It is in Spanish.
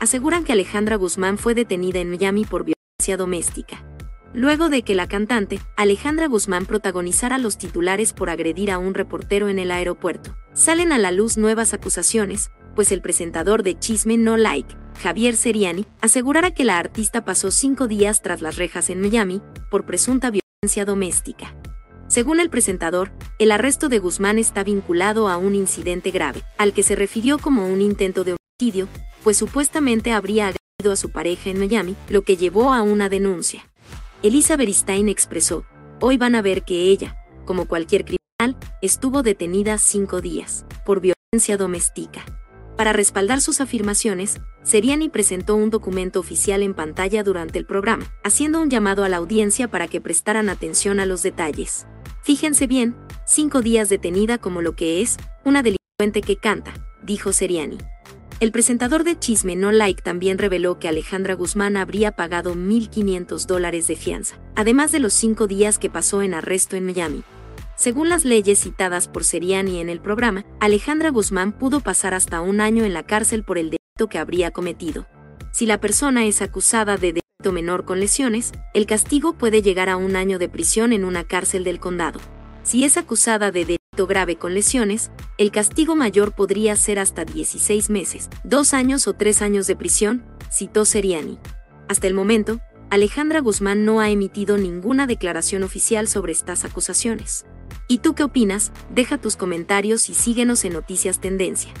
aseguran que Alejandra Guzmán fue detenida en Miami por violencia doméstica. Luego de que la cantante, Alejandra Guzmán, protagonizara los titulares por agredir a un reportero en el aeropuerto, salen a la luz nuevas acusaciones, pues el presentador de Chisme No Like, Javier Seriani, asegurara que la artista pasó cinco días tras las rejas en Miami por presunta violencia doméstica. Según el presentador, el arresto de Guzmán está vinculado a un incidente grave, al que se refirió como un intento de homicidio, pues supuestamente habría agredido a su pareja en Miami, lo que llevó a una denuncia. Elisa Beristain expresó, hoy van a ver que ella, como cualquier criminal, estuvo detenida cinco días, por violencia doméstica. Para respaldar sus afirmaciones, Seriani presentó un documento oficial en pantalla durante el programa, haciendo un llamado a la audiencia para que prestaran atención a los detalles. Fíjense bien, cinco días detenida como lo que es, una delincuente que canta, dijo Seriani. El presentador de Chisme No Like también reveló que Alejandra Guzmán habría pagado 1.500 dólares de fianza, además de los cinco días que pasó en arresto en Miami. Según las leyes citadas por Seriani en el programa, Alejandra Guzmán pudo pasar hasta un año en la cárcel por el delito que habría cometido. Si la persona es acusada de menor con lesiones, el castigo puede llegar a un año de prisión en una cárcel del condado. Si es acusada de delito grave con lesiones, el castigo mayor podría ser hasta 16 meses, 2 años o 3 años de prisión, citó Seriani. Hasta el momento, Alejandra Guzmán no ha emitido ninguna declaración oficial sobre estas acusaciones. ¿Y tú qué opinas? Deja tus comentarios y síguenos en Noticias Tendencia.